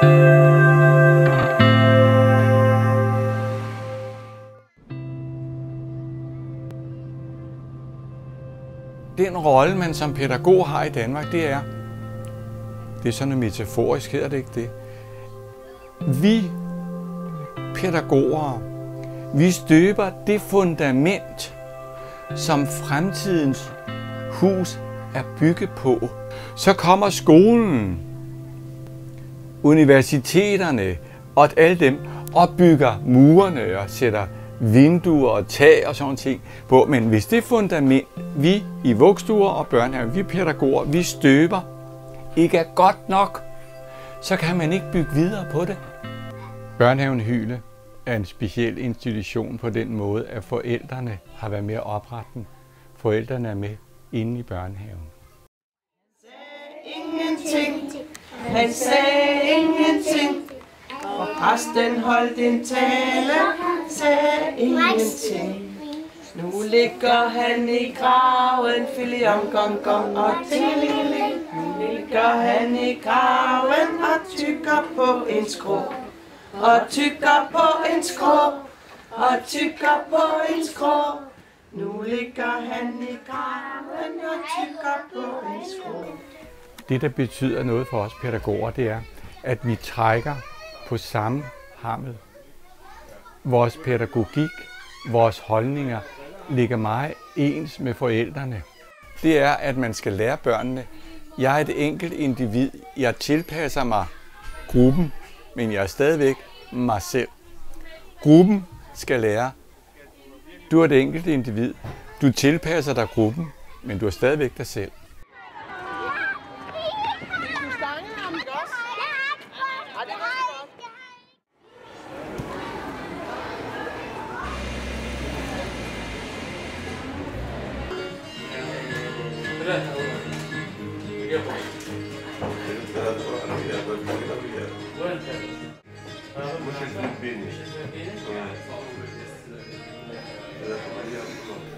Den rolle, man som pædagog har i Danmark, det er, det er sådan metaforisk, hedder det ikke det? Vi pædagoger, vi støber det fundament, som fremtidens hus er bygget på. Så kommer skolen, universiteterne og alle dem opbygger murene og sætter vinduer og tag og sådan ting på. Men hvis det fundament, vi i vugstuer og børnehaver, vi pædagoger, vi støber, ikke er godt nok, så kan man ikke bygge videre på det. Børnehaven Hyle er en speciel institution på den måde, at forældrene har været med at oprette den. Forældrene er med inde i børnehaven. Han sagde ingenting. Og præsten holdt en tale, sagde ingenting. Nu ligger han i graven, filion gong gong og tingelingeling. Nu ligger han i graven og tykker på en skrå. Og tykker på en skrå. Og tykker på en skrå. Nu ligger han i graven og tykker på en skrå. Det, der betyder noget for os pædagoger, det er, at vi trækker på samme hammel. Vores pædagogik, vores holdninger ligger meget ens med forældrene. Det er, at man skal lære børnene, jeg er et enkelt individ, jeg tilpasser mig gruppen, men jeg er stadigvæk mig selv. Gruppen skal lære, du er et enkelt individ, du tilpasser dig gruppen, men du er stadigvæk dig selv.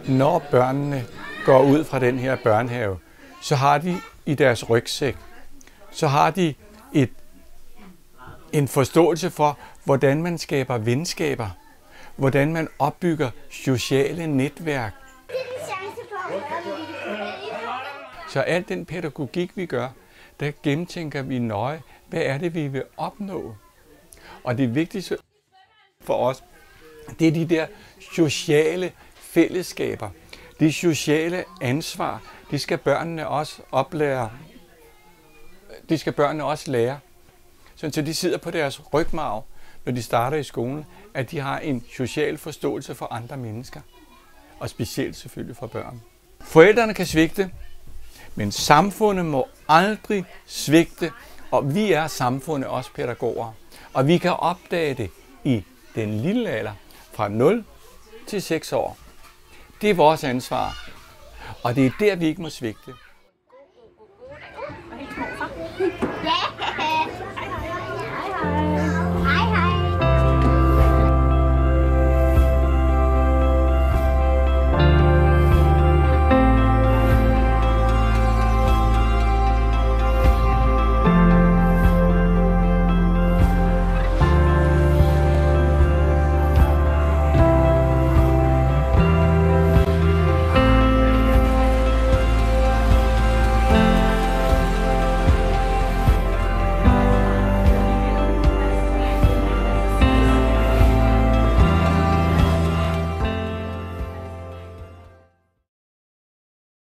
Når børnene går ud fra den her børnehave, så har de i deres rygsæk, så har de et, en forståelse for, hvordan man skaber venskaber, hvordan man opbygger sociale netværk. Så al den pædagogik, vi gør, der gennemtænker vi nøje, hvad er det, vi vil opnå. Og det vigtigste for os, det er de der sociale fællesskaber. Det sociale ansvar, det skal børnene også oplære. Det skal børnene også lære. Så de sidder på deres rygmarv, når de starter i skolen, at de har en social forståelse for andre mennesker. Og specielt selvfølgelig for børn. Forældrene kan svigte, men samfundet må aldrig svigte, og vi er samfundet også pædagoger. Og vi kan opdage det i den lille alder fra 0 til 6 år. Det er vores ansvar, og det er der, vi ikke må svigte.